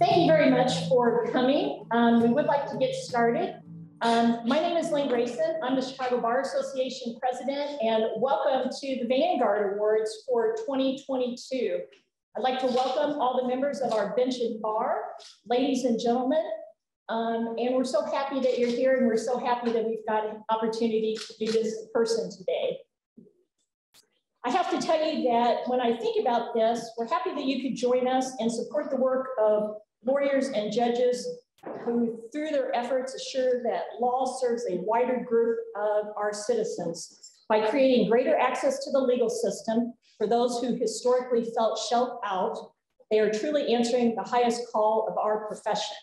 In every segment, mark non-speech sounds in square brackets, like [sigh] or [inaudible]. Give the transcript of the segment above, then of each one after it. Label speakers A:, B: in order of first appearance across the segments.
A: Thank you very much for coming. Um, we would like to get started. Um, my name is Lynn Grayson. I'm the Chicago Bar Association president and welcome to the Vanguard Awards for 2022. I'd like to welcome all the members of our bench and bar, ladies and gentlemen. Um, and we're so happy that you're here and we're so happy that we've got an opportunity to do this in person today. I have to tell you that when I think about this, we're happy that you could join us and support the work of lawyers and judges who, through their efforts, assure that law serves a wider group of our citizens by creating greater access to the legal system for those who historically felt shut out. They are truly answering the highest call of our profession.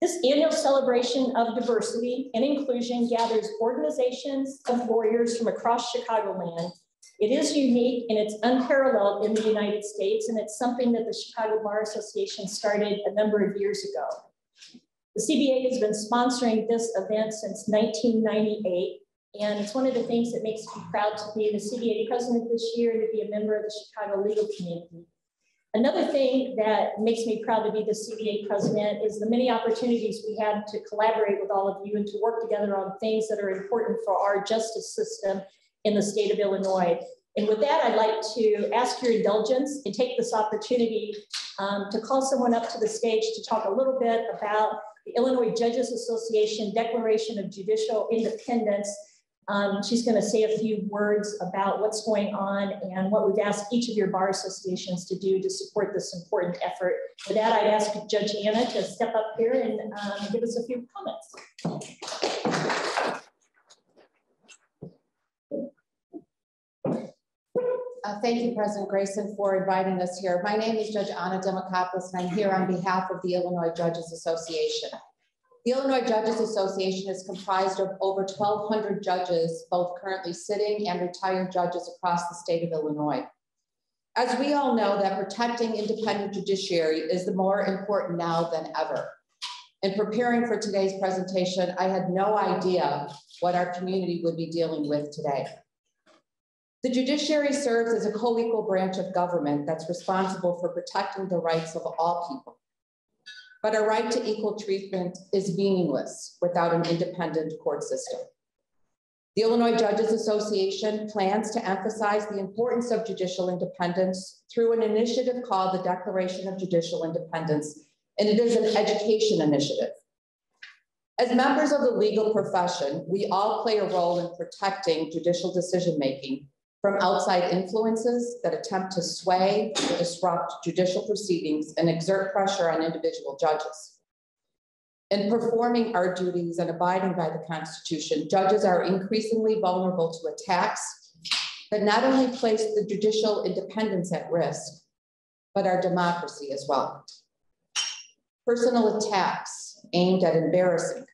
A: This annual celebration of diversity and inclusion gathers organizations of lawyers from across Chicagoland it is unique and it's unparalleled in the United States, and it's something that the Chicago Bar Association started a number of years ago. The CBA has been sponsoring this event since 1998, and it's one of the things that makes me proud to be the CBA president this year and to be a member of the Chicago legal community. Another thing that makes me proud to be the CBA president is the many opportunities we had to collaborate with all of you and to work together on things that are important for our justice system in the state of Illinois. And with that, I'd like to ask your indulgence and take this opportunity um, to call someone up to the stage to talk a little bit about the Illinois Judges Association Declaration of Judicial Independence. Um, she's going to say a few words about what's going on and what we've asked each of your bar associations to do to support this important effort. With that, I'd ask Judge Anna to step up here and um, give us a few comments.
B: Uh, thank you, President Grayson, for inviting us here. My name is Judge Anna Demacopoulos, and I'm here on behalf of the Illinois Judges Association. The Illinois Judges Association is comprised of over 1,200 judges, both currently sitting and retired judges across the state of Illinois. As we all know that protecting independent judiciary is the more important now than ever. In preparing for today's presentation, I had no idea what our community would be dealing with today. The judiciary serves as a co-equal branch of government that's responsible for protecting the rights of all people. But a right to equal treatment is meaningless without an independent court system. The Illinois Judges Association plans to emphasize the importance of judicial independence through an initiative called the Declaration of Judicial Independence, and it is an education initiative. As members of the legal profession, we all play a role in protecting judicial decision-making from outside influences that attempt to sway or disrupt judicial proceedings and exert pressure on individual judges. In performing our duties and abiding by the Constitution, judges are increasingly vulnerable to attacks that not only place the judicial independence at risk, but our democracy as well. Personal attacks aimed at embarrassing,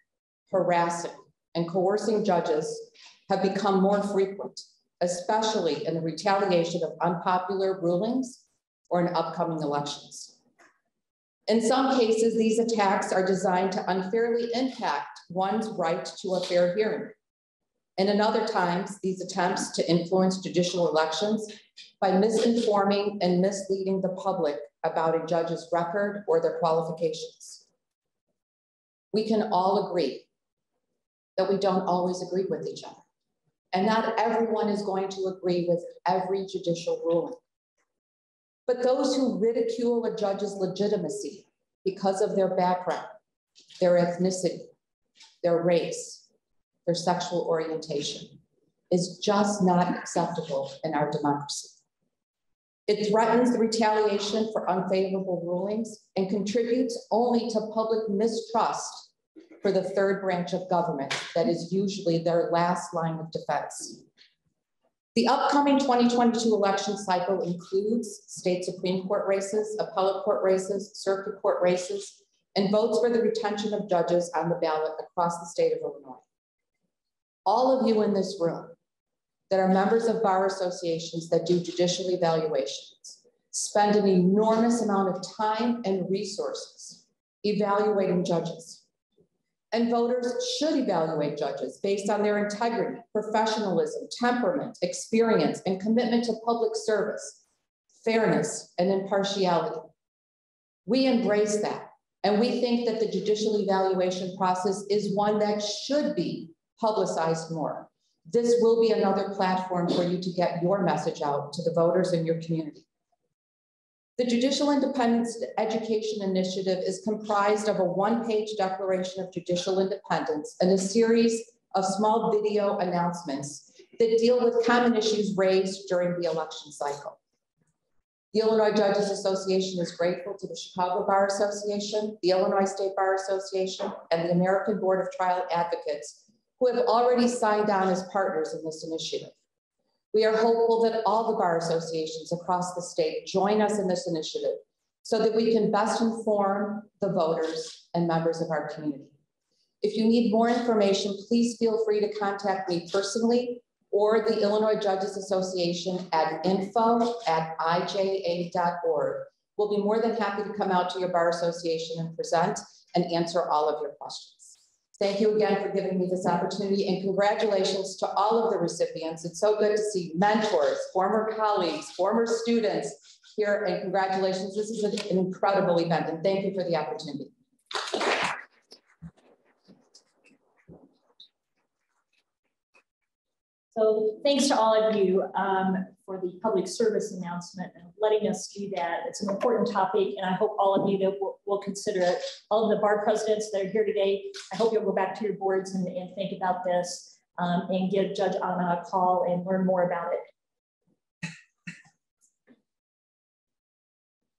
B: harassing, and coercing judges have become more frequent especially in the retaliation of unpopular rulings or in upcoming elections. In some cases, these attacks are designed to unfairly impact one's right to a fair hearing. And in other times, these attempts to influence judicial elections by misinforming and misleading the public about a judge's record or their qualifications. We can all agree that we don't always agree with each other. And not everyone is going to agree with every judicial ruling. But those who ridicule a judge's legitimacy because of their background, their ethnicity, their race, their sexual orientation is just not acceptable in our democracy. It threatens the retaliation for unfavorable rulings and contributes only to public mistrust for the third branch of government that is usually their last line of defense. The upcoming 2022 election cycle includes state Supreme Court races, appellate court races, circuit court races, and votes for the retention of judges on the ballot across the state of Illinois. All of you in this room that are members of bar associations that do judicial evaluations spend an enormous amount of time and resources evaluating judges. And voters should evaluate judges based on their integrity, professionalism, temperament, experience, and commitment to public service, fairness, and impartiality. We embrace that. And we think that the judicial evaluation process is one that should be publicized more. This will be another platform for you to get your message out to the voters in your community. The Judicial Independence Education Initiative is comprised of a one-page declaration of judicial independence and a series of small video announcements that deal with common issues raised during the election cycle. The Illinois Judges Association is grateful to the Chicago Bar Association, the Illinois State Bar Association, and the American Board of Trial Advocates, who have already signed on as partners in this initiative. We are hopeful that all the bar associations across the state join us in this initiative so that we can best inform the voters and members of our community. If you need more information, please feel free to contact me personally or the Illinois Judges Association at info at ija.org. We'll be more than happy to come out to your bar association and present and answer all of your questions. Thank you again for giving me this opportunity and congratulations to all of the recipients. It's so good to see mentors, former colleagues, former students here and congratulations. This is an incredible event and thank you for the opportunity.
A: So thanks to all of you um, for the public service announcement and letting us do that. It's an important topic and I hope all of you will, will consider it. All of the bar presidents that are here today, I hope you'll go back to your boards and, and think about this um, and give Judge Anna a call and learn more about it.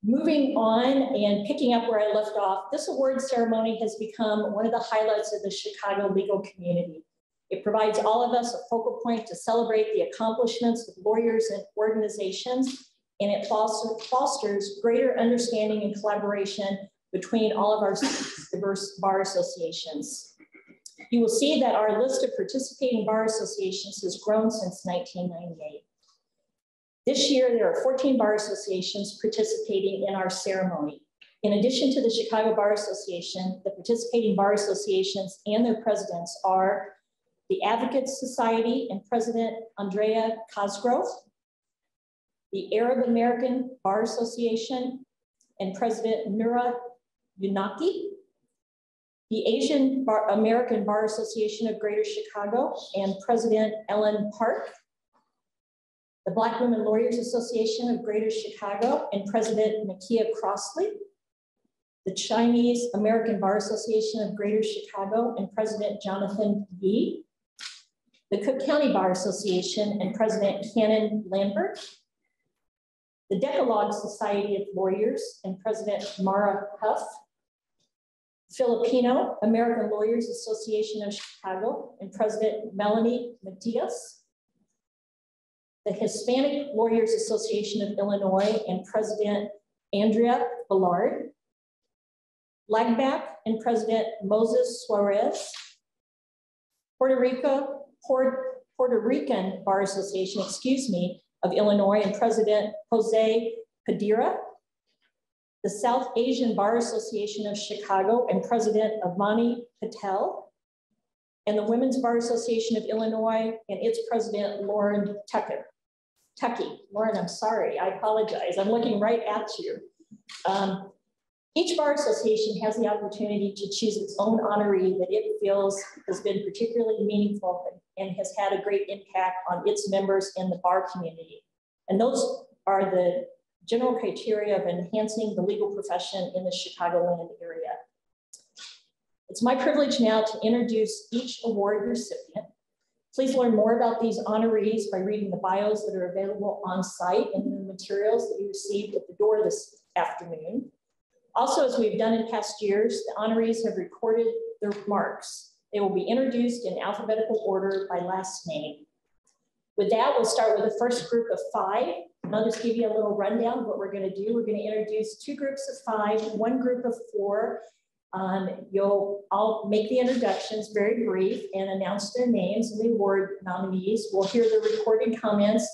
A: Moving on and picking up where I left off, this award ceremony has become one of the highlights of the Chicago legal community. It provides all of us a focal point to celebrate the accomplishments of lawyers and organizations, and it fosters greater understanding and collaboration between all of our diverse bar associations. You will see that our list of participating bar associations has grown since 1998. This year, there are 14 bar associations participating in our ceremony. In addition to the Chicago Bar Association, the participating bar associations and their presidents are the Advocates Society and President Andrea Cosgrove, the Arab American Bar Association and President Nura Yunaki, the Asian Bar American Bar Association of Greater Chicago and President Ellen Park, the Black Women Lawyers Association of Greater Chicago and President Nakia Crossley, the Chinese American Bar Association of Greater Chicago and President Jonathan Yi, the Cook County Bar Association and President Cannon Lambert, the Decalogue Society of Lawyers and President Mara Huff, Filipino American Lawyers Association of Chicago and President Melanie Matias, the Hispanic Lawyers Association of Illinois and President Andrea Ballard, LAGBAC and President Moses Suarez, Puerto Rico Puerto Rican Bar Association, excuse me, of Illinois and President Jose Padilla, the South Asian Bar Association of Chicago and President Avani Patel, and the Women's Bar Association of Illinois and its President Lauren Tucker. Tucky, Lauren, I'm sorry, I apologize. I'm looking right at you. Um, each bar association has the opportunity to choose its own honoree that it feels has been particularly meaningful and has had a great impact on its members in the bar community. And those are the general criteria of enhancing the legal profession in the Chicagoland area. It's my privilege now to introduce each award recipient. Please learn more about these honorees by reading the bios that are available on site and the materials that you received at the door this afternoon. Also, as we've done in past years, the honorees have recorded their marks. They will be introduced in alphabetical order by last name. With that, we'll start with the first group of five. And I'll just give you a little rundown of what we're gonna do. We're gonna introduce two groups of five, one group of four. Um, you'll, I'll make the introductions very brief and announce their names and the award nominees. We'll hear the recorded comments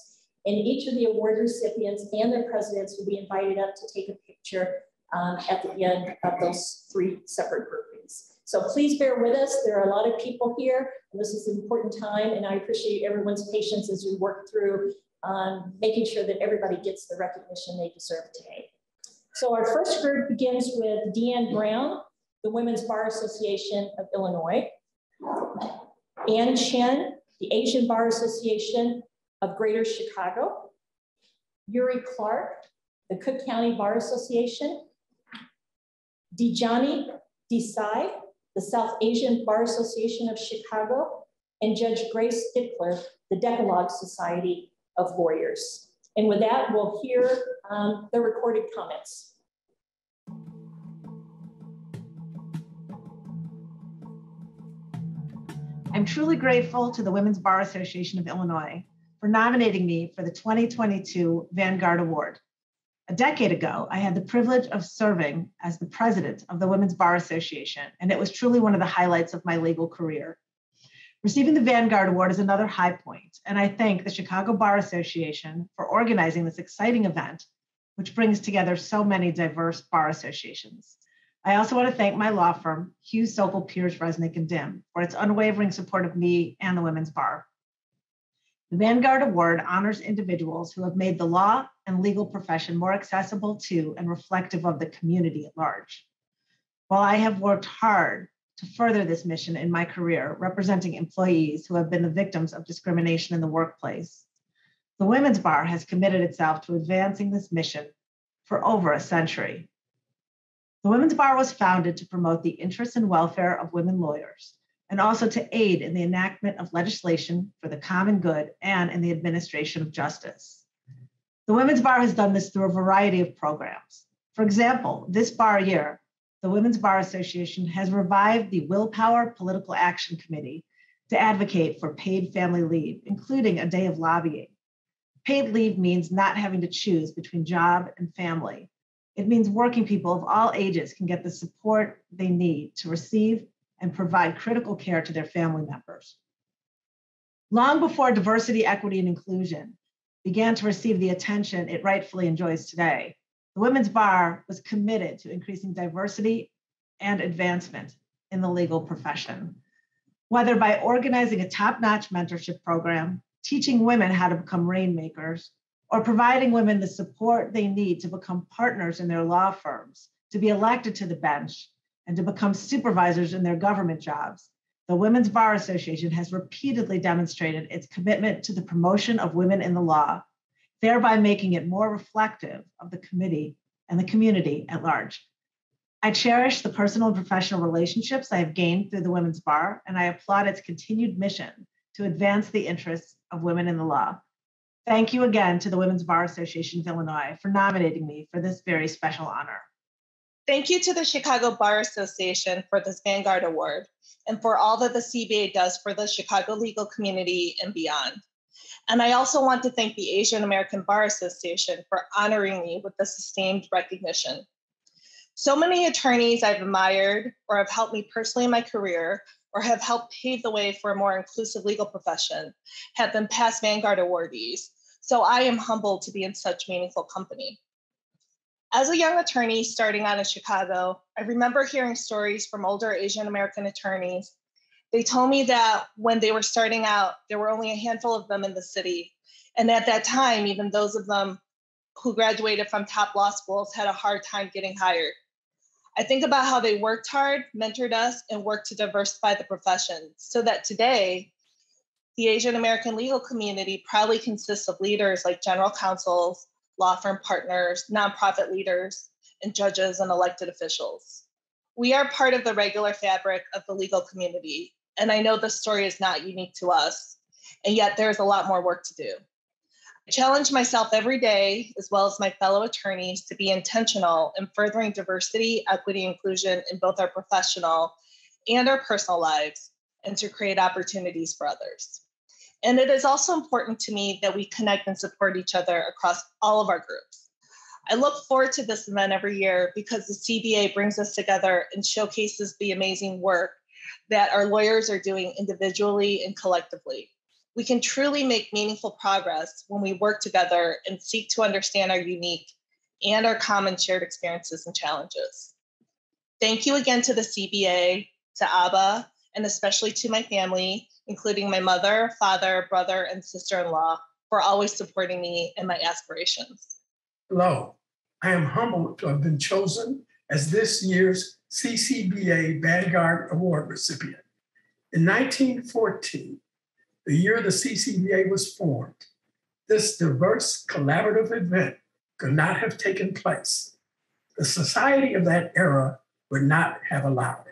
A: and each of the award recipients and their presidents will be invited up to take a picture um, at the end of those three separate groupings. So please bear with us. There are a lot of people here, and this is an important time, and I appreciate everyone's patience as we work through um, making sure that everybody gets the recognition they deserve today. So our first group begins with Deanne Brown, the Women's Bar Association of Illinois. Ann Chen, the Asian Bar Association of Greater Chicago. Yuri Clark, the Cook County Bar Association. Dijani Desai, the South Asian Bar Association of Chicago. And Judge Grace Dickler, the Decalogue Society of Lawyers. And with that, we'll hear um, the recorded comments.
C: I'm truly grateful to the Women's Bar Association of Illinois for nominating me for the 2022 Vanguard Award. A decade ago, I had the privilege of serving as the president of the Women's Bar Association, and it was truly one of the highlights of my legal career. Receiving the Vanguard Award is another high point, and I thank the Chicago Bar Association for organizing this exciting event, which brings together so many diverse bar associations. I also want to thank my law firm, Hughes Socol Piers Resnick and Dym, for its unwavering support of me and the Women's Bar. The Vanguard Award honors individuals who have made the law and legal profession more accessible to and reflective of the community at large. While I have worked hard to further this mission in my career, representing employees who have been the victims of discrimination in the workplace, the Women's Bar has committed itself to advancing this mission for over a century. The Women's Bar was founded to promote the interests and welfare of women lawyers and also to aid in the enactment of legislation for the common good and in the administration of justice. The Women's Bar has done this through a variety of programs. For example, this bar year, the Women's Bar Association has revived the Willpower Political Action Committee to advocate for paid family leave, including a day of lobbying. Paid leave means not having to choose between job and family. It means working people of all ages can get the support they need to receive and provide critical care to their family members. Long before diversity, equity, and inclusion began to receive the attention it rightfully enjoys today, the Women's Bar was committed to increasing diversity and advancement in the legal profession. Whether by organizing a top notch mentorship program, teaching women how to become rainmakers, or providing women the support they need to become partners in their law firms, to be elected to the bench, and to become supervisors in their government jobs. The Women's Bar Association has repeatedly demonstrated its commitment to the promotion of women in the law, thereby making it more reflective of the committee and the community at large. I cherish the personal and professional relationships I have gained through the Women's Bar, and I applaud its continued mission to advance the interests of women in the law. Thank you again to the Women's Bar Association of Illinois for nominating me for this very special honor.
D: Thank you to the Chicago Bar Association for this Vanguard Award and for all that the CBA does for the Chicago legal community and beyond. And I also want to thank the Asian American Bar Association for honoring me with the sustained recognition. So many attorneys I've admired or have helped me personally in my career or have helped pave the way for a more inclusive legal profession have been past Vanguard awardees. So I am humbled to be in such meaningful company. As a young attorney starting out in Chicago, I remember hearing stories from older Asian American attorneys. They told me that when they were starting out, there were only a handful of them in the city. And at that time, even those of them who graduated from top law schools had a hard time getting hired. I think about how they worked hard, mentored us, and worked to diversify the profession so that today, the Asian American legal community proudly consists of leaders like general counsels, law firm partners, nonprofit leaders, and judges and elected officials. We are part of the regular fabric of the legal community, and I know this story is not unique to us, and yet there's a lot more work to do. I challenge myself every day, as well as my fellow attorneys, to be intentional in furthering diversity, equity, inclusion in both our professional and our personal lives, and to create opportunities for others. And it is also important to me that we connect and support each other across all of our groups. I look forward to this event every year because the CBA brings us together and showcases the amazing work that our lawyers are doing individually and collectively. We can truly make meaningful progress when we work together and seek to understand our unique and our common shared experiences and challenges. Thank you again to the CBA, to ABA, and especially to my family including my mother, father, brother, and sister in law, for always supporting me in my aspirations.
E: Hello, I am humbled to have been chosen as this year's CCBA Vanguard Award recipient. In 1914, the year the CCBA was formed, this diverse collaborative event could not have taken place. The society of that era would not have allowed it.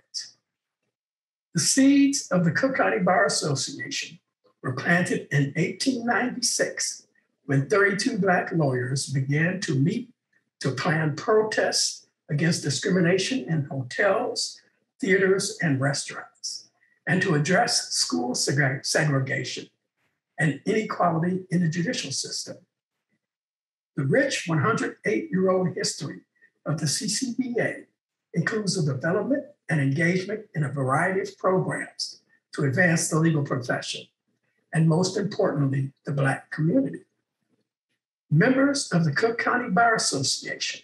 E: The seeds of the Cook County Bar Association were planted in 1896 when 32 Black lawyers began to meet to plan protests against discrimination in hotels, theaters, and restaurants, and to address school segregation and inequality in the judicial system. The rich 108 year old history of the CCBA includes the development and engagement in a variety of programs to advance the legal profession, and most importantly, the Black community. Members of the Cook County Bar Association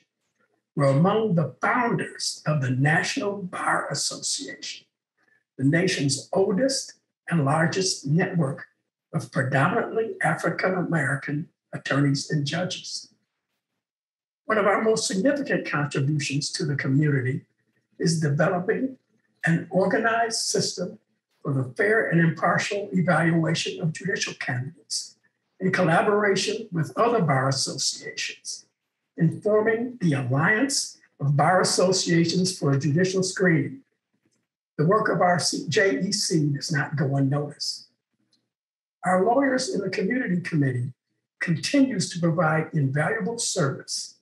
E: were among the founders of the National Bar Association, the nation's oldest and largest network of predominantly African American attorneys and judges. One of our most significant contributions to the community is developing an organized system for the fair and impartial evaluation of judicial candidates in collaboration with other bar associations, in forming the Alliance of Bar Associations for Judicial Screening. The work of our JEC does not go unnoticed. Our lawyers in the community committee continues to provide invaluable service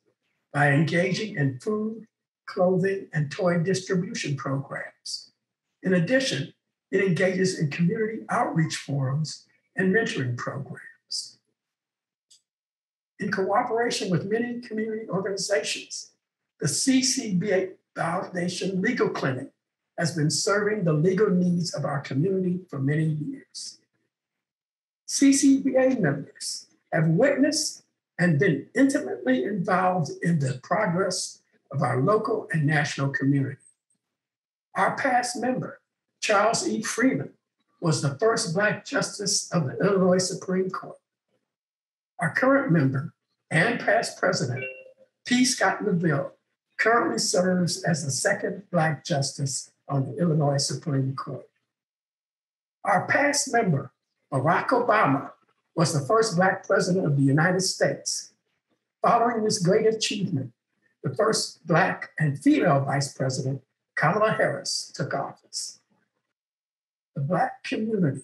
E: by engaging in food, clothing, and toy distribution programs. In addition, it engages in community outreach forums and mentoring programs. In cooperation with many community organizations, the CCBA Foundation Legal Clinic has been serving the legal needs of our community for many years. CCBA members have witnessed and been intimately involved in the progress of our local and national community. Our past member, Charles E. Freeman, was the first Black justice of the Illinois Supreme Court. Our current member and past president, P. Scott Neville, currently serves as the second Black justice on the Illinois Supreme Court. Our past member, Barack Obama, was the first Black president of the United States. Following this great achievement, the first Black and female vice president, Kamala Harris, took office. The Black community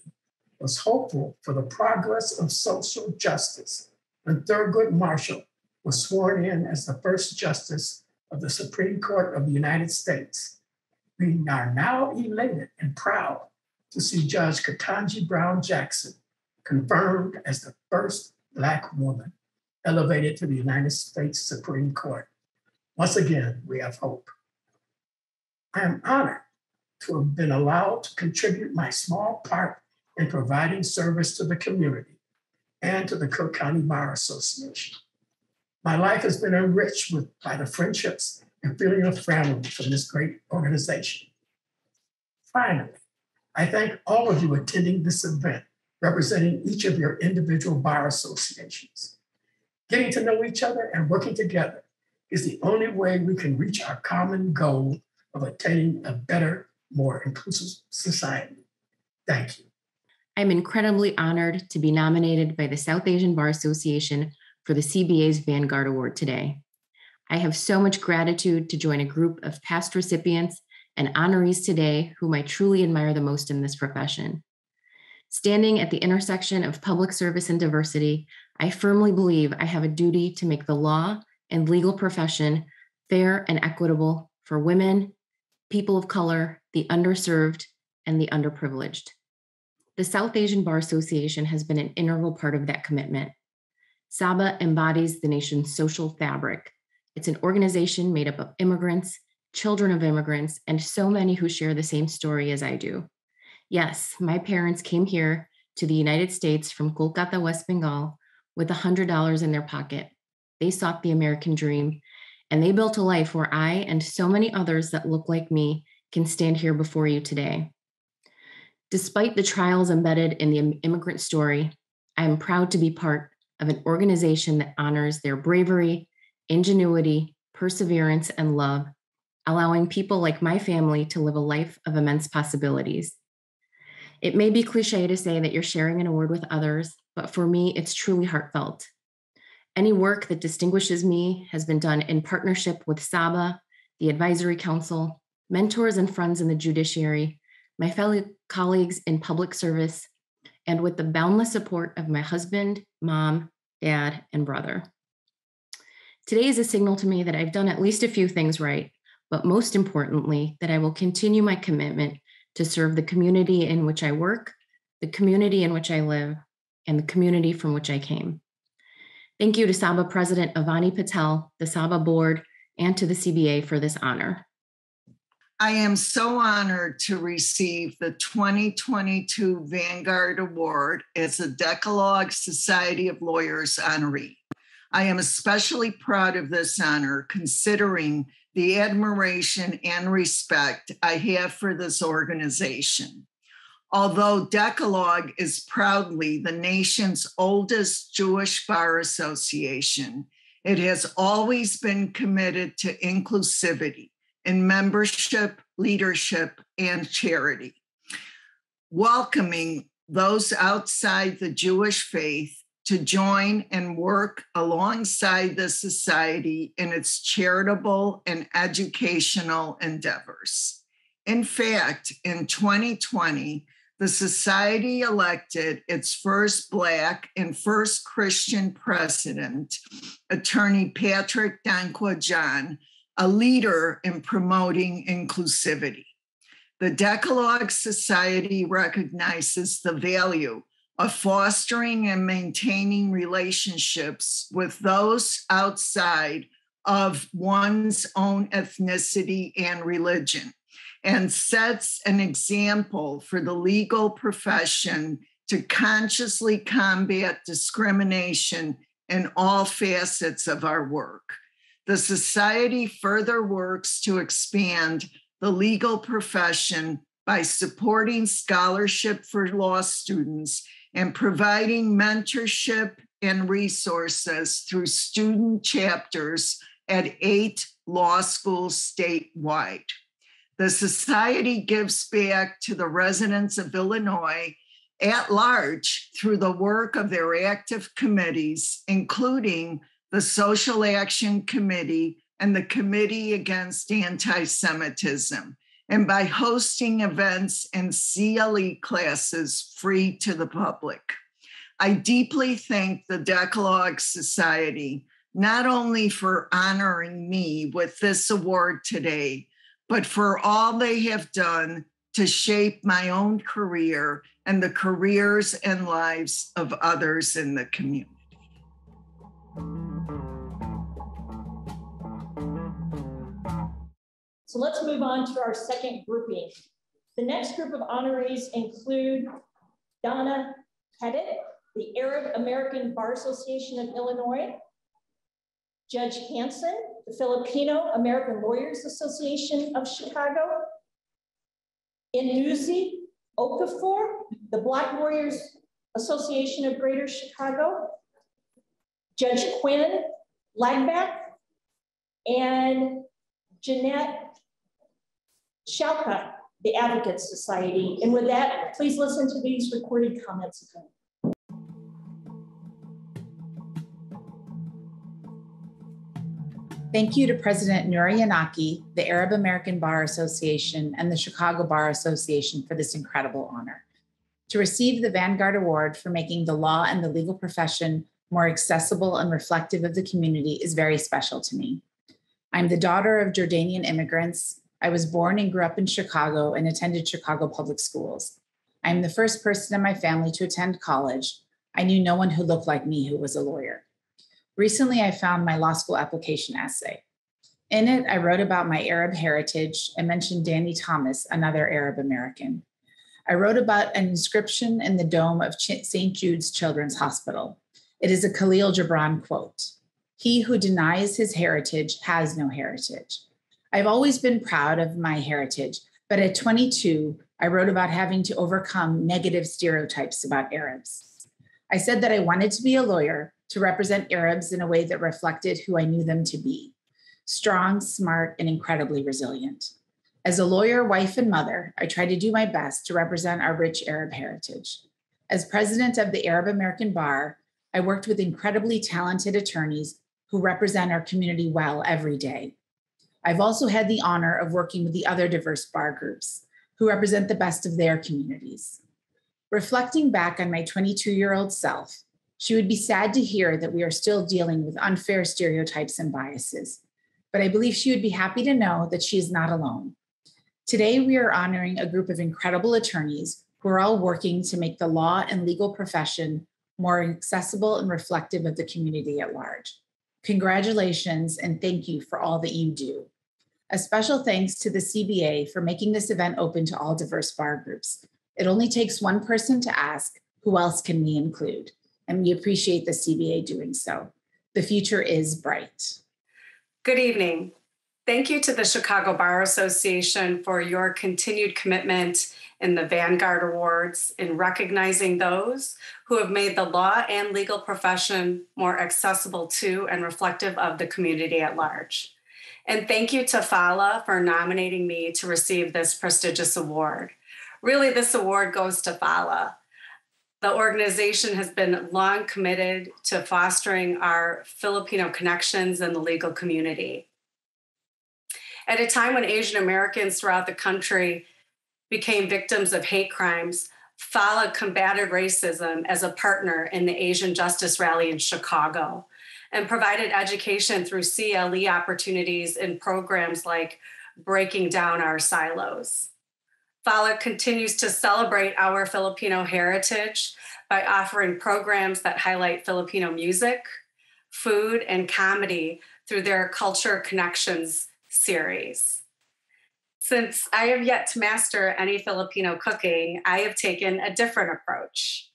E: was hopeful for the progress of social justice when Thurgood Marshall was sworn in as the first justice of the Supreme Court of the United States. We are now elated and proud to see Judge Ketanji Brown Jackson confirmed as the first Black woman elevated to the United States Supreme Court. Once again, we have hope. I am honored to have been allowed to contribute my small part in providing service to the community and to the Cook County Bar Association. My life has been enriched with, by the friendships and feeling of family from this great organization. Finally, I thank all of you attending this event representing each of your individual bar associations. Getting to know each other and working together is the only way we can reach our common goal of attaining a better, more inclusive society. Thank you.
F: I'm incredibly honored to be nominated by the South Asian Bar Association for the CBA's Vanguard Award today. I have so much gratitude to join a group of past recipients and honorees today whom I truly admire the most in this profession. Standing at the intersection of public service and diversity, I firmly believe I have a duty to make the law and legal profession fair and equitable for women, people of color, the underserved, and the underprivileged. The South Asian Bar Association has been an integral part of that commitment. SABA embodies the nation's social fabric. It's an organization made up of immigrants, children of immigrants, and so many who share the same story as I do. Yes, my parents came here to the United States from Kolkata, West Bengal, with $100 in their pocket. They sought the American dream, and they built a life where I and so many others that look like me can stand here before you today. Despite the trials embedded in the immigrant story, I am proud to be part of an organization that honors their bravery, ingenuity, perseverance, and love, allowing people like my family to live a life of immense possibilities. It may be cliche to say that you're sharing an award with others, but for me, it's truly heartfelt. Any work that distinguishes me has been done in partnership with SABA, the Advisory Council, mentors and friends in the judiciary, my fellow colleagues in public service, and with the boundless support of my husband, mom, dad, and brother. Today is a signal to me that I've done at least a few things right, but most importantly, that I will continue my commitment to serve the community in which I work, the community in which I live, and the community from which I came. Thank you to SABA President Avani Patel, the SABA Board, and to the CBA for this honor.
G: I am so honored to receive the 2022 Vanguard Award as a Decalogue Society of Lawyers honoree. I am especially proud of this honor considering the admiration and respect I have for this organization. Although Decalogue is proudly the nation's oldest Jewish bar association, it has always been committed to inclusivity in membership, leadership, and charity. Welcoming those outside the Jewish faith to join and work alongside the society in its charitable and educational endeavors. In fact, in 2020, the Society elected its first Black and first Christian president, attorney Patrick Dankwa John, a leader in promoting inclusivity. The Decalogue Society recognizes the value of fostering and maintaining relationships with those outside of one's own ethnicity and religion, and sets an example for the legal profession to consciously combat discrimination in all facets of our work. The Society further works to expand the legal profession by supporting scholarship for law students and providing mentorship and resources through student chapters at eight law schools statewide. The Society gives back to the residents of Illinois at large through the work of their active committees, including the Social Action Committee, and the Committee Against Anti Semitism, and by hosting events and CLE classes free to the public. I deeply thank the Decalogue Society not only for honoring me with this award today, but for all they have done to shape my own career and the careers and lives of others in the community.
A: So let's move on to our second grouping. The next group of honorees include Donna Pettit, the Arab American Bar Association of Illinois, Judge Hanson, the Filipino American Lawyers Association of Chicago, Inuzi Okafor, the Black Lawyers Association of Greater Chicago, Judge Quinn LAGBAC, and Jeanette Shalka, the Advocates Society. And with that, please listen to these recorded comments again.
H: Thank you to President Nouri Yanaki, the Arab American Bar Association, and the Chicago Bar Association for this incredible honor. To receive the Vanguard Award for making the law and the legal profession more accessible and reflective of the community is very special to me. I'm the daughter of Jordanian immigrants. I was born and grew up in Chicago and attended Chicago public schools. I'm the first person in my family to attend college. I knew no one who looked like me who was a lawyer. Recently, I found my law school application essay. In it, I wrote about my Arab heritage and mentioned Danny Thomas, another Arab American. I wrote about an inscription in the dome of St. Jude's Children's Hospital. It is a Khalil Gibran quote He who denies his heritage has no heritage. I've always been proud of my heritage, but at 22, I wrote about having to overcome negative stereotypes about Arabs. I said that I wanted to be a lawyer to represent Arabs in a way that reflected who I knew them to be. strong, smart, and incredibly resilient. As a lawyer, wife, and mother, I try to do my best to represent our rich Arab heritage. As president of the Arab American Bar, I worked with incredibly talented attorneys who represent our community well every day. I've also had the honor of working with the other diverse bar groups who represent the best of their communities. Reflecting back on my 22 year old self, she would be sad to hear that we are still dealing with unfair stereotypes and biases, but I believe she would be happy to know that she is not alone. Today, we are honoring a group of incredible attorneys who are all working to make the law and legal profession more accessible and reflective of the community at large. Congratulations and thank you for all that you do. A special thanks to the CBA for making this event open to all diverse bar groups. It only takes one person to ask, who else can we include? And we appreciate the CBA doing so. The future is bright.
I: Good evening. Thank you to the Chicago Bar Association for your continued commitment in the Vanguard Awards in recognizing those who have made the law and legal profession more accessible to and reflective of the community at large. And thank you to FALA for nominating me to receive this prestigious award. Really, this award goes to FALA. The organization has been long committed to fostering our Filipino connections in the legal community. At a time when Asian Americans throughout the country became victims of hate crimes, FALA combated racism as a partner in the Asian Justice Rally in Chicago and provided education through CLE opportunities in programs like Breaking Down Our Silos. FALA continues to celebrate our Filipino heritage by offering programs that highlight Filipino music, food, and comedy through their Culture Connections series. Since I have yet to master any Filipino cooking, I have taken a different approach.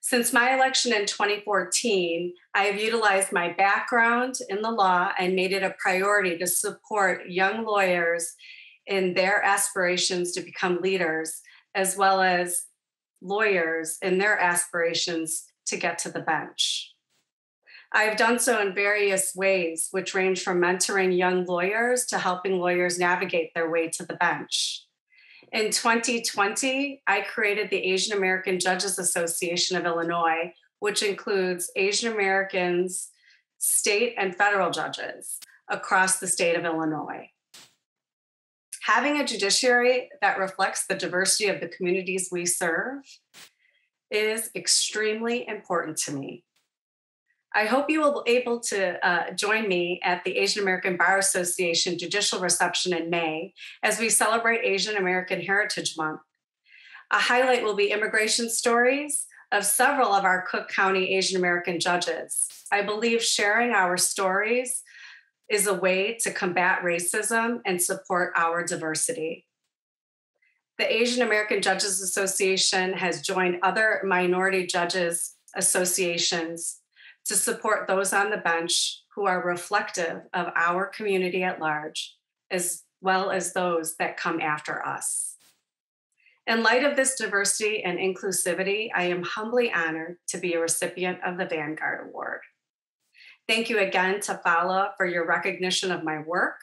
I: Since my election in 2014, I have utilized my background in the law and made it a priority to support young lawyers in their aspirations to become leaders, as well as lawyers in their aspirations to get to the bench. I have done so in various ways, which range from mentoring young lawyers to helping lawyers navigate their way to the bench. In 2020, I created the Asian American Judges Association of Illinois, which includes Asian Americans, state and federal judges across the state of Illinois. Having a judiciary that reflects the diversity of the communities we serve is extremely important to me. I hope you will be able to uh, join me at the Asian American Bar Association judicial reception in May as we celebrate Asian American Heritage Month. A highlight will be immigration stories of several of our Cook County Asian American judges. I believe sharing our stories is a way to combat racism and support our diversity. The Asian American Judges Association has joined other minority judges associations to support those on the bench who are reflective of our community at large, as well as those that come after us. In light of this diversity and inclusivity, I am humbly honored to be a recipient of the Vanguard Award. Thank you again to FALA for your recognition of my work.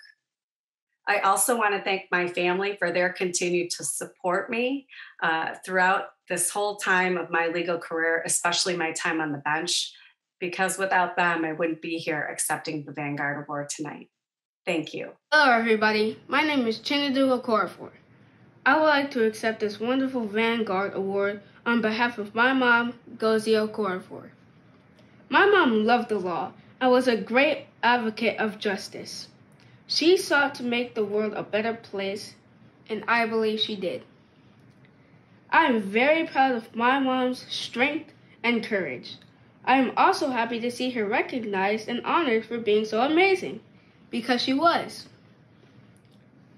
I: I also want to thank my family for their continued to support me uh, throughout this whole time of my legal career, especially my time on the bench because without them, I wouldn't be here accepting the Vanguard Award tonight. Thank you.
J: Hello, everybody. My name is Chinedu Okorafor. I would like to accept this wonderful Vanguard Award on behalf of my mom, Ngozi Okorafor. My mom loved the law and was a great advocate of justice. She sought to make the world a better place, and I believe she did. I am very proud of my mom's strength and courage. I am also happy to see her recognized and honored for being so amazing, because she was.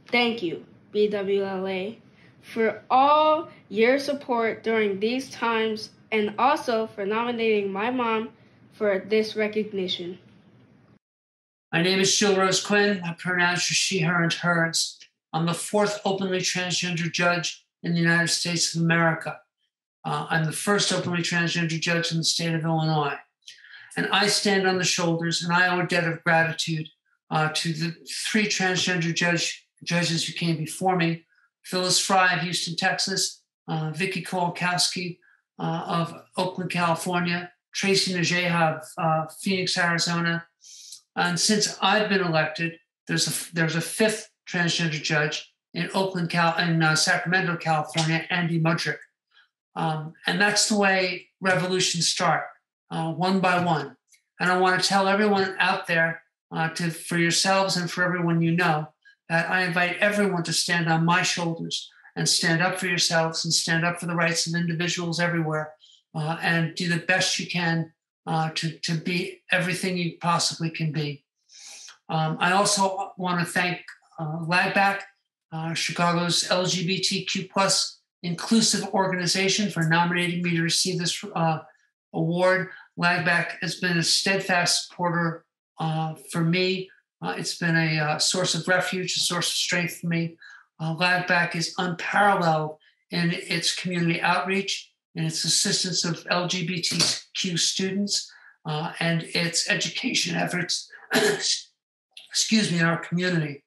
J: Thank you, BWLA, for all your support during these times and also for nominating my mom for this recognition.
K: My name is Jill Rose Quinn. My pronouns are she, her, and hers. I'm the fourth openly transgender judge in the United States of America. Uh, I'm the first openly transgender judge in the state of Illinois. And I stand on the shoulders and I owe a debt of gratitude uh, to the three transgender judge, judges who came before me Phyllis Frye of Houston, Texas, uh, Vicki Kolakowski uh, of Oakland, California, Tracy Nadzieja of uh, Phoenix, Arizona. And since I've been elected, there's a, there's a fifth transgender judge in Oakland, Cal, in uh, Sacramento, California, Andi Mudryk. Um, and that's the way revolutions start, uh, one by one. And I want to tell everyone out there, uh, to for yourselves and for everyone you know, that I invite everyone to stand on my shoulders and stand up for yourselves and stand up for the rights of individuals everywhere, uh, and do the best you can uh, to to be everything you possibly can be. Um, I also want to thank uh, LAGBAC, uh, Chicago's LGBTQ plus inclusive organization, for nominating me to receive this uh, award. LAGBAC has been a steadfast supporter uh, for me. Uh, it's been a source of refuge, a source of strength for me. Uh, LAGBAC is unparalleled in its community outreach and its assistance of LGBTQ students uh, and its education efforts, [coughs] excuse me, in our community.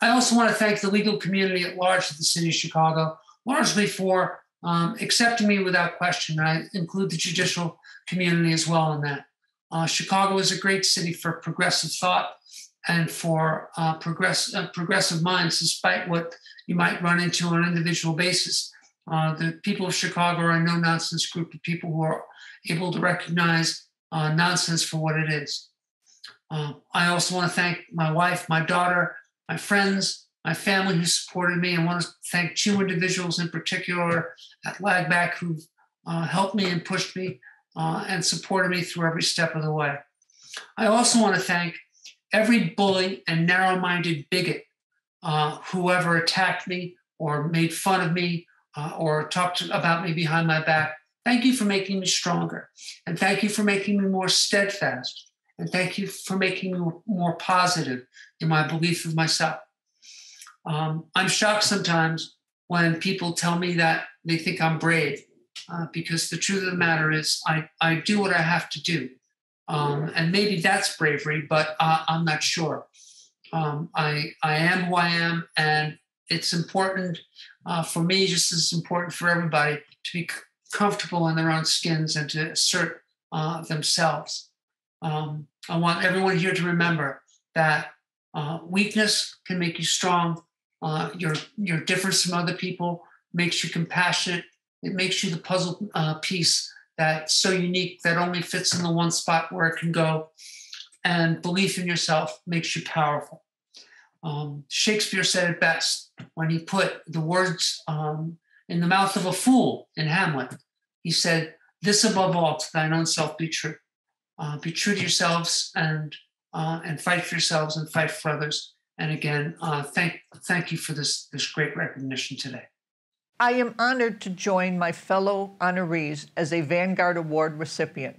K: I also want to thank the legal community at large of the city of Chicago, largely for um, accepting me without question. I include the judicial community as well in that. Uh, Chicago is a great city for progressive thought and for uh, progress, uh, progressive minds, despite what you might run into on an individual basis. Uh, the people of Chicago are a no nonsense group of people who are able to recognize uh, nonsense for what it is. Uh, I also want to thank my wife, my daughter, my friends, my family who supported me. I want to thank two individuals in particular at LAGBAC who helped me and pushed me and supported me through every step of the way. I also want to thank every bully and narrow minded bigot, uh, whoever attacked me or made fun of me uh, or talked about me behind my back, thank you for making me stronger. And thank you for making me more steadfast. And thank you for making me more positive in my belief of myself. Um, I'm shocked sometimes when people tell me that they think I'm brave, uh, because the truth of the matter is, I, I do what I have to do. Um, and maybe that's bravery, but I'm not sure. Um, I I am who I am, and it's important uh, for me, just as important for everybody, to be c- comfortable in their own skins and to assert uh, themselves. Um, I want everyone here to remember that uh, weakness can make you strong. Uh, your your difference from other people makes you compassionate. It makes you the puzzle uh, piece that's so unique that only fits in the one spot where it can go. And belief in yourself makes you powerful. Um, Shakespeare said it best when he put the words um, in the mouth of a fool in Hamlet. He said, This above all, to thine own self be true. Uh, be true to yourselves and uh, and fight for yourselves and fight for others. And again, uh, thank thank you for this this great recognition today.
L: I am honored to join my fellow honorees as a Vanguard Award recipient.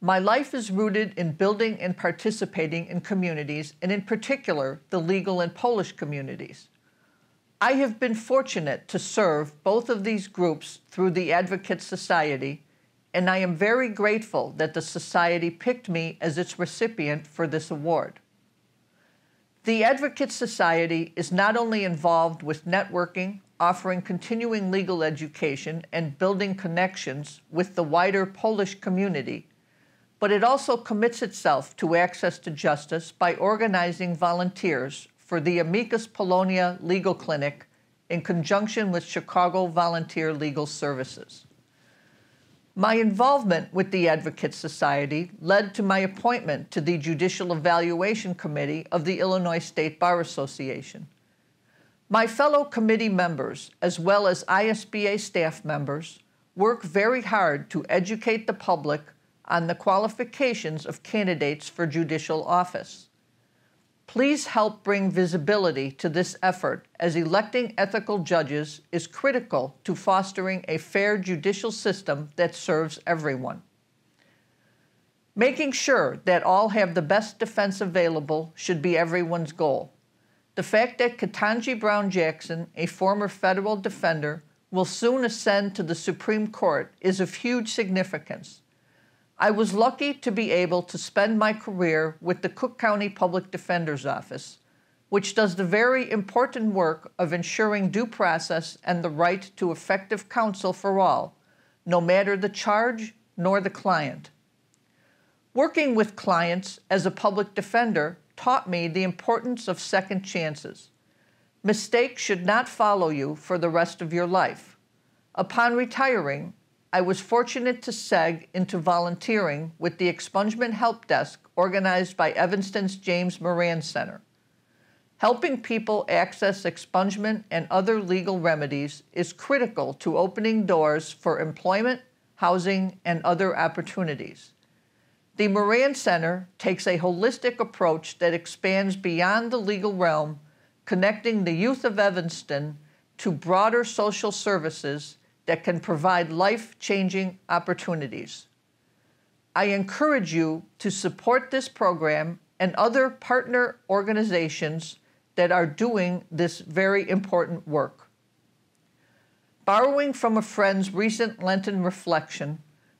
L: My life is rooted in building and participating in communities, and in particular, the legal and Polish communities. I have been fortunate to serve both of these groups through the Advocate Society, and I am very grateful that the Society picked me as its recipient for this award. The Advocate Society is not only involved with networking, offering continuing legal education and building connections with the wider Polish community, but it also commits itself to access to justice by organizing volunteers for the Amicus Polonia Legal Clinic in conjunction with Chicago Volunteer Legal Services. My involvement with the Advocate Society led to my appointment to the Judicial Evaluation Committee of the Illinois State Bar Association. My fellow committee members, as well as ISBA staff members, work very hard to educate the public on the qualifications of candidates for judicial office. Please help bring visibility to this effort as electing ethical judges is critical to fostering a fair judicial system that serves everyone. Making sure that all have the best defense available should be everyone's goal. The fact that Ketanji Brown Jackson, a former federal defender, will soon ascend to the Supreme Court is of huge significance. I was lucky to be able to spend my career with the Cook County Public Defender's Office, which does the very important work of ensuring due process and the right to effective counsel for all, no matter the charge nor the client. Working with clients as a public defender taught me the importance of second chances. Mistakes should not follow you for the rest of your life. Upon retiring, I was fortunate to seg into volunteering with the Expungement Help Desk organized by Evanston's James Moran Center. Helping people access expungement and other legal remedies is critical to opening doors for employment, housing, and other opportunities. The Moran Center takes a holistic approach that expands beyond the legal realm, connecting the youth of Evanston to broader social services that can provide life changing opportunities. I encourage you to support this program and other partner organizations that are doing this very important work. Borrowing from a friend's recent Lenten reflection,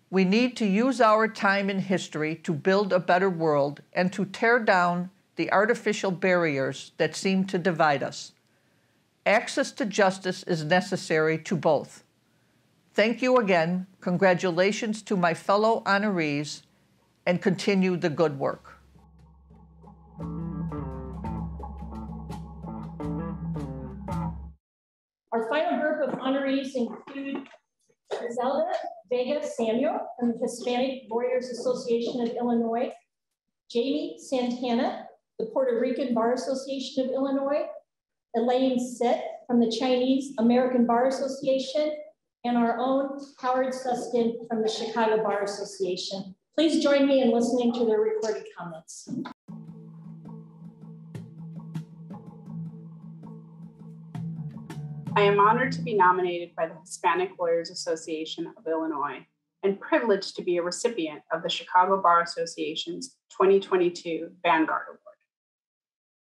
L: we need to use our time in history to build a better world and to tear down the artificial barriers that seem to divide us. Access to justice is necessary to both. Thank you again. Congratulations to my fellow honorees and continue the good work.
A: Our final group of honorees include Zelda Vega Samuel from the Hispanic Lawyers Association of Illinois, Jamie Santana, the Puerto Rican Bar Association of Illinois, Elaine Sitt from the Chinese American Bar Association, and our own Howard Suskin from the Chicago Bar Association. Please join me in listening to their recorded comments.
M: I am honored to be nominated by the Hispanic Lawyers Association of Illinois and privileged to be a recipient of the Chicago Bar Association's 2022 Vanguard Award.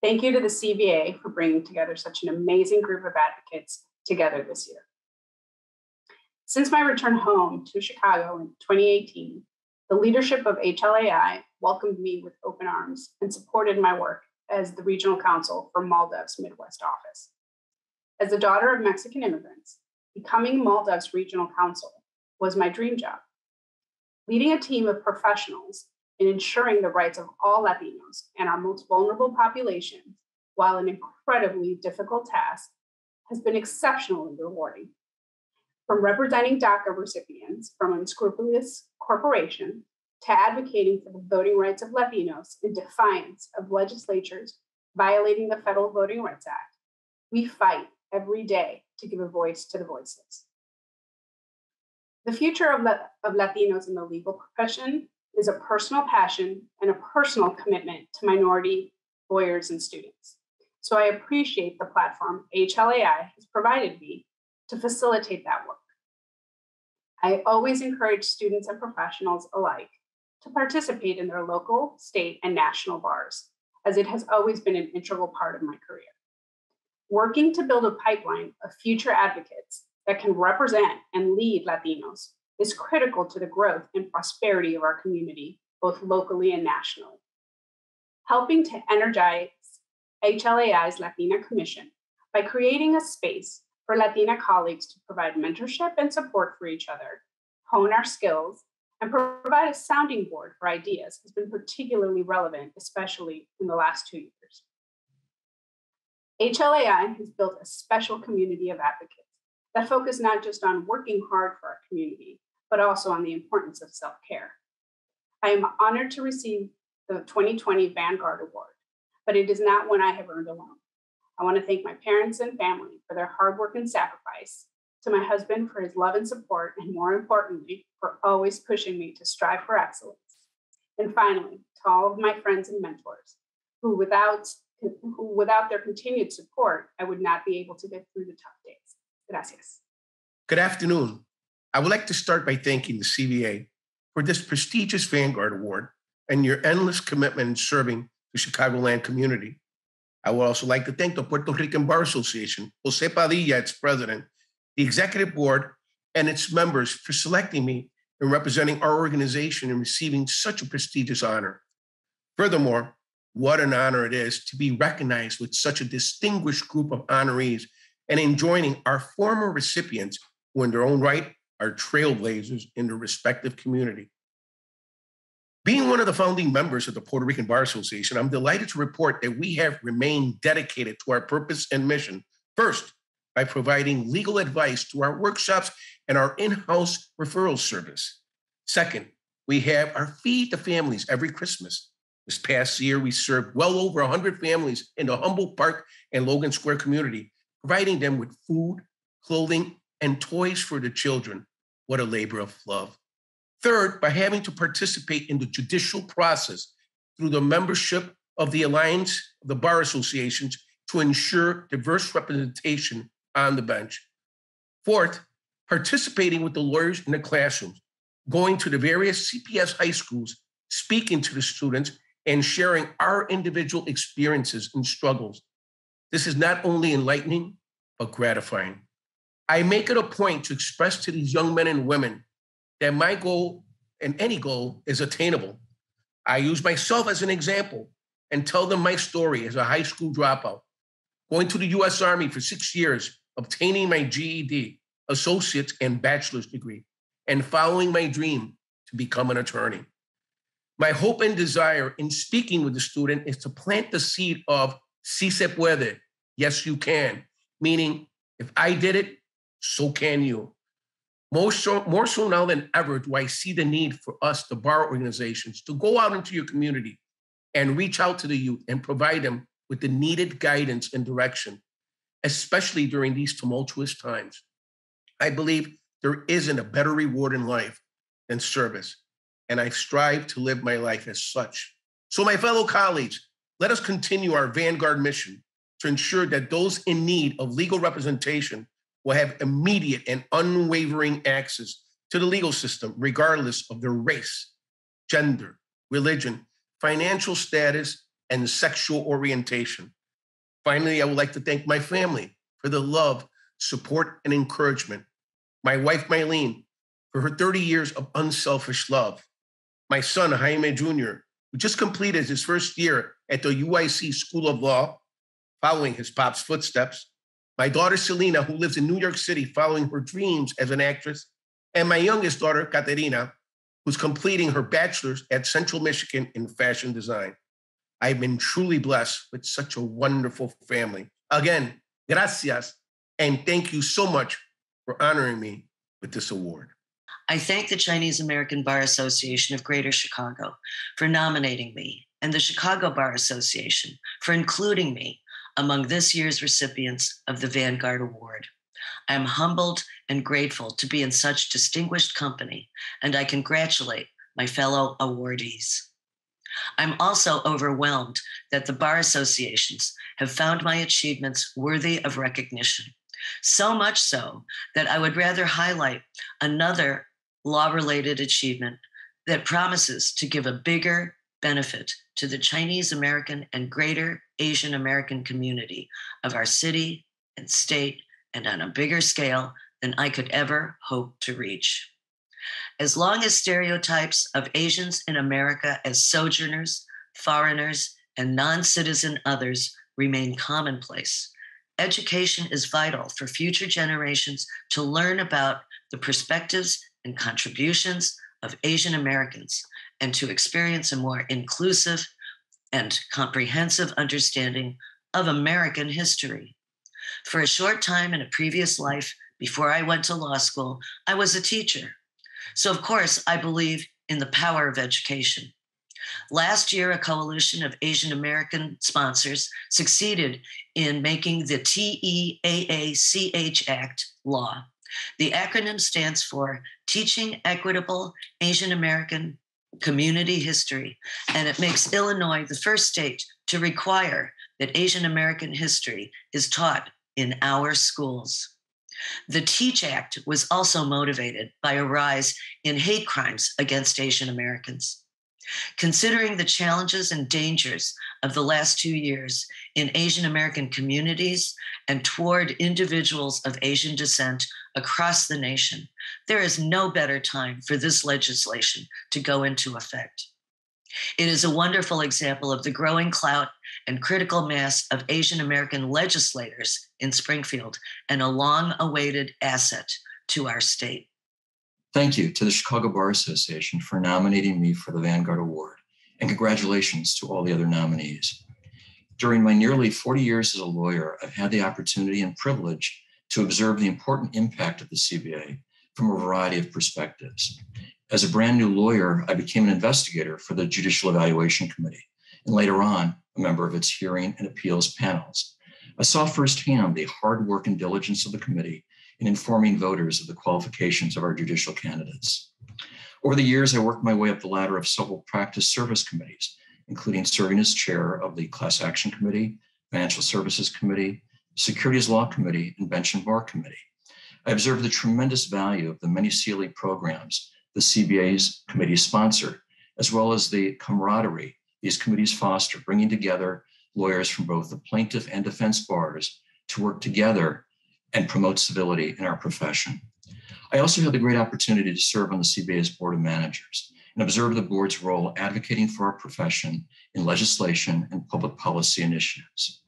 M: Thank you to the CBA for bringing together such an amazing group of advocates together this year. Since my return home to Chicago in 2018, the leadership of HLAI welcomed me with open arms and supported my work as the regional counsel for MALDEF's Midwest office. As a daughter of Mexican immigrants, becoming MALDEF's regional counsel was my dream job. Leading a team of professionals in ensuring the rights of all Latinos and our most vulnerable populations, while an incredibly difficult task, has been exceptionally rewarding from representing DACA recipients from unscrupulous corporations to advocating for the voting rights of Latinos in defiance of legislatures violating the Federal Voting Rights Act, we fight every day to give a voice to the voices. The future of, of Latinos in the legal profession is a personal passion and a personal commitment to minority lawyers and students. So I appreciate the platform HLAI has provided me to facilitate that work. I always encourage students and professionals alike to participate in their local, state, and national bars, as it has always been an integral part of my career. Working to build a pipeline of future advocates that can represent and lead Latinos is critical to the growth and prosperity of our community, both locally and nationally. Helping to energize HLAI's Latina Commission by creating a space for Latina colleagues to provide mentorship and support for each other, hone our skills, and provide a sounding board for ideas has been particularly relevant, especially in the last two years. HLAI has built a special community of advocates that focus not just on working hard for our community, but also on the importance of self care. I am honored to receive the 2020 Vanguard Award, but it is not one I have earned alone. I want to thank my parents and family for their hard work and sacrifice, to my husband for his love and support, and more importantly, for always pushing me to strive for excellence. And finally, to all of my friends and mentors, who without, who without their continued support, I would not be able to get through the tough days. Gracias.
N: Good afternoon. I would like to start by thanking the CBA for this prestigious Vanguard Award and your endless commitment in serving the Chicagoland community. I would also like to thank the Puerto Rican Bar Association, Jose Padilla, its president, the executive board, and its members for selecting me and representing our organization and receiving such a prestigious honor. Furthermore, what an honor it is to be recognized with such a distinguished group of honorees and in joining our former recipients who, in their own right, are trailblazers in their respective community. Being one of the founding members of the Puerto Rican Bar Association, I'm delighted to report that we have remained dedicated to our purpose and mission. First, by providing legal advice to our workshops and our in house referral service. Second, we have our Feed the Families every Christmas. This past year, we served well over 100 families in the Humboldt Park and Logan Square community, providing them with food, clothing, and toys for the children. What a labor of love. Third, by having to participate in the judicial process through the membership of the Alliance of the Bar Associations to ensure diverse representation on the bench. Fourth, participating with the lawyers in the classrooms, going to the various CPS high schools, speaking to the students, and sharing our individual experiences and struggles. This is not only enlightening, but gratifying. I make it a point to express to these young men and women that my goal and any goal is attainable. I use myself as an example and tell them my story as a high school dropout, going to the US Army for six years, obtaining my GED, associate's, and bachelor's degree, and following my dream to become an attorney. My hope and desire in speaking with the student is to plant the seed of si se puede, yes, you can, meaning if I did it, so can you. More so, more so now than ever do I see the need for us, the bar organizations, to go out into your community and reach out to the youth and provide them with the needed guidance and direction, especially during these tumultuous times. I believe there isn't a better reward in life than service and I strive to live my life as such. So, my fellow colleagues, let us continue our Vanguard mission to ensure that those in need of legal representation will have immediate and unwavering access to the legal system, regardless of their race, gender, religion, financial status, and sexual orientation. Finally, I would like to thank my family for the love, support, and encouragement. My wife, Mylene, for her 30 years of unselfish love my son, Jaime Jr., who just completed his first year at the UIC School of Law, following his pop's footsteps, my daughter, Selena, who lives in New York City, following her dreams as an actress, and my youngest daughter, Katerina, who's completing her bachelor's at Central Michigan in fashion design. I've been truly blessed with such a wonderful family. Again, gracias, and thank you so much for honoring me with this award.
O: I thank the Chinese American Bar Association of Greater Chicago for nominating me and the Chicago Bar Association for including me among this year's recipients of the Vanguard Award. I am humbled and grateful to be in such distinguished company, and I congratulate my fellow awardees. I'm also overwhelmed that the bar associations have found my achievements worthy of recognition. So much so that I would rather highlight another law related achievement that promises to give a bigger benefit to the Chinese American and greater Asian American community of our city and state and on a bigger scale than I could ever hope to reach. As long as stereotypes of Asians in America as sojourners, foreigners, and non citizen others remain commonplace, education is vital for future generations to learn about the perspectives and contributions of Asian Americans and to experience a more inclusive and comprehensive understanding of American history. For a short time in a previous life, before I went to law school, I was a teacher. So, of course, I believe in the power of education. Last year, a coalition of Asian American sponsors succeeded in making the TEAACH Act law. The acronym stands for Teaching Equitable Asian American Community History, and it makes Illinois the first state to require that Asian American history is taught in our schools. The TEAACH Act was also motivated by a rise in hate crimes against Asian Americans. Considering the challenges and dangers of the last two years in Asian American communities and toward individuals of Asian descent across the nation, there is no better time for this legislation to go into effect. It is a wonderful example of the growing clout and critical mass of Asian American legislators in Springfield and a long awaited asset to our state.
P: Thank you to the Chicago Bar Association for nominating me for the Vanguard Award, and congratulations to all the other nominees. During my nearly 40 years as a lawyer, I've had the opportunity and privilege to observe the important impact of the CBA from a variety of perspectives. As a brand new lawyer, I became an investigator for the Judicial Evaluation Committee, and later on, a member of its hearing and appeals panels. I saw firsthand the hard work and diligence of the committee in informing voters of the qualifications of our judicial candidates. Over the years, I worked my way up the ladder of several practice service committees, including serving as chair of the Class Action Committee, Financial Services Committee, Securities Law Committee, and Bench and Bar Committee. I observed the tremendous value of the many CLE programs the CBA's committee sponsor, as well as the camaraderie these committees foster, bringing together lawyers from both the plaintiff and defense bars to work together and promote civility in our profession. I also had the great opportunity to serve on the CBA's Board of Managers and observe the board's role advocating for our profession in legislation and public policy initiatives.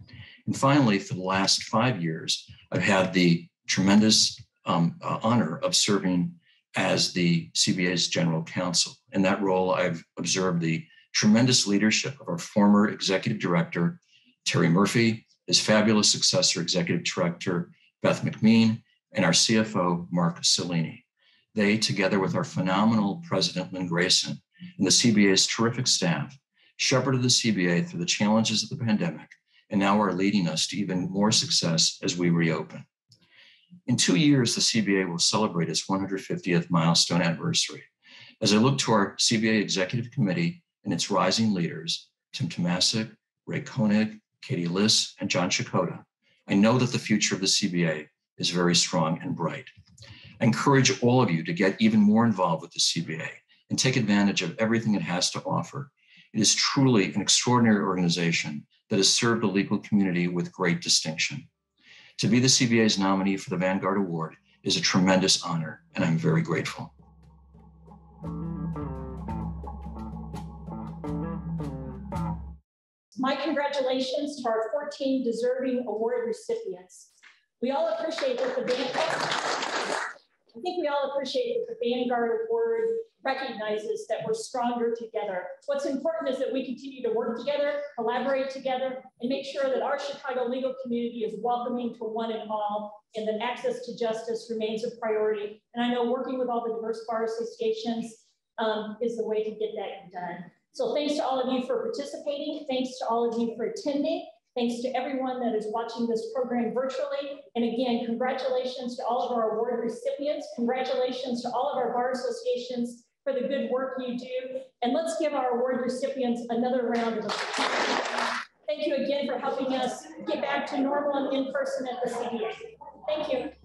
P: And finally, for the last five years, I've had the tremendous um, uh, honor of serving as the CBA's general counsel. In that role, I've observed the tremendous leadership of our former executive director, Terry Murphy, his fabulous successor, executive director, Beth McMeen, and our CFO, Mark Cellini. They, together with our phenomenal president, Lynn Grayson, and the CBA's terrific staff, shepherded the CBA through the challenges of the pandemic and now are leading us to even more success as we reopen. In two years, the CBA will celebrate its 150th milestone anniversary. As I look to our CBA Executive Committee and its rising leaders, Tim Tomasik, Ray Koenig, Katie Liss, and John Chakota, I know that the future of the CBA is very strong and bright. I encourage all of you to get even more involved with the CBA and take advantage of everything it has to offer. It is truly an extraordinary organization that has served the legal community with great distinction. To be the CBA's nominee for the Vanguard Award is a tremendous honor, and I'm very grateful.
A: My congratulations to our 14 deserving award recipients. We all appreciate that the Vanguard, I think we all appreciate that the Vanguard Award recognizes that we're stronger together. What's important is that we continue to work together, collaborate together, and make sure that our Chicago legal community is welcoming to one and all, and that access to justice remains a priority. And I know working with all the diverse bar associations um, is the way to get that done. So thanks to all of you for participating. Thanks to all of you for attending. Thanks to everyone that is watching this program virtually. And again, congratulations to all of our award recipients. Congratulations to all of our bar associations for the good work you do. And let's give our award recipients another round of applause. Thank you again for helping us get back to normal and in person at the CBA.